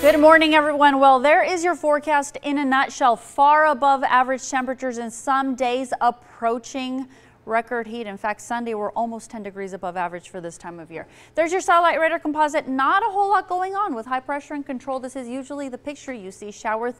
Good morning, everyone. Well, there is your forecast in a nutshell. Far above average temperatures and some days approaching record heat. In fact, Sunday we're almost 10 degrees above average for this time of year. There's your satellite radar composite. Not a whole lot going on with high pressure and control. This is usually the picture you see. Shower,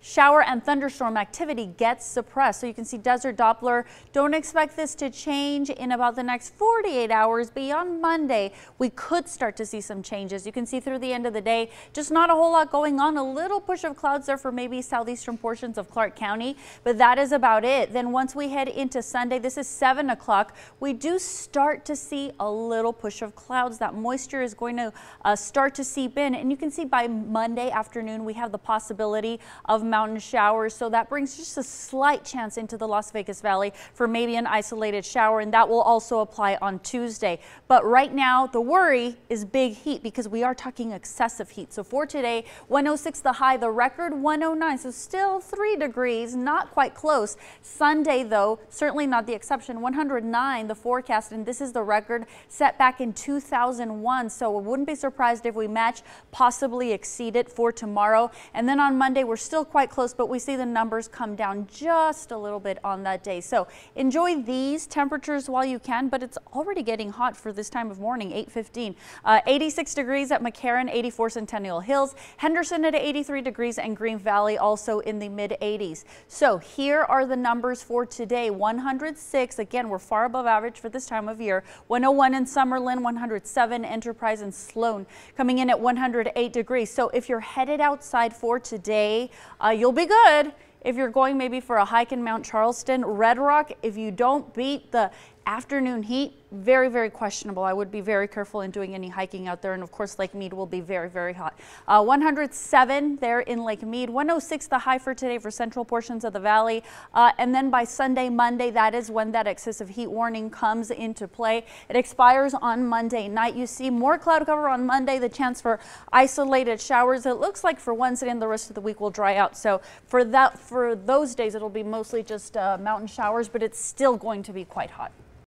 shower and thunderstorm activity gets suppressed. So you can see desert Doppler. Don't expect this to change in about the next 48 hours. Beyond Monday, we could start to see some changes. You can see through the end of the day, just not a whole lot going on. A little push of clouds there for maybe southeastern portions of Clark County, but that is about it. Then once we head into Sunday, this is 7 o'clock, we do start to see a little push of clouds. That moisture is going to uh, start to seep in. And you can see by Monday afternoon, we have the possibility of mountain showers. So that brings just a slight chance into the Las Vegas Valley for maybe an isolated shower. And that will also apply on Tuesday. But right now, the worry is big heat because we are talking excessive heat. So for today, 106 the high, the record 109. So still three degrees, not quite close. Sunday, though, certainly not the exception. 109 the forecast, and this is the record set back in 2001. So I wouldn't be surprised if we match, possibly exceed it for tomorrow. And then on Monday, we're still quite close, but we see the numbers come down just a little bit on that day. So enjoy these temperatures while you can, but it's already getting hot for this time of morning, 815. Uh, 86 degrees at McCarran, 84 Centennial Hills, Henderson at 83 degrees, and Green Valley also in the mid 80s. So here are the numbers for today 106 Again, we're far above average for this time of year. 101 in Summerlin, 107 Enterprise and Sloan coming in at 108 degrees. So if you're headed outside for today, uh, you'll be good. If you're going maybe for a hike in Mount Charleston, Red Rock, if you don't beat the afternoon heat, very, very questionable. I would be very careful in doing any hiking out there. And of course, Lake Mead will be very, very hot. Uh, 107 there in Lake Mead, 106 the high for today for central portions of the valley. Uh, and then by Sunday, Monday, that is when that excessive heat warning comes into play. It expires on Monday night. You see more cloud cover on Monday, the chance for isolated showers. It looks like for Wednesday and the rest of the week will dry out. So for that, for those days, it'll be mostly just uh, mountain showers, but it's still going to be quite hot.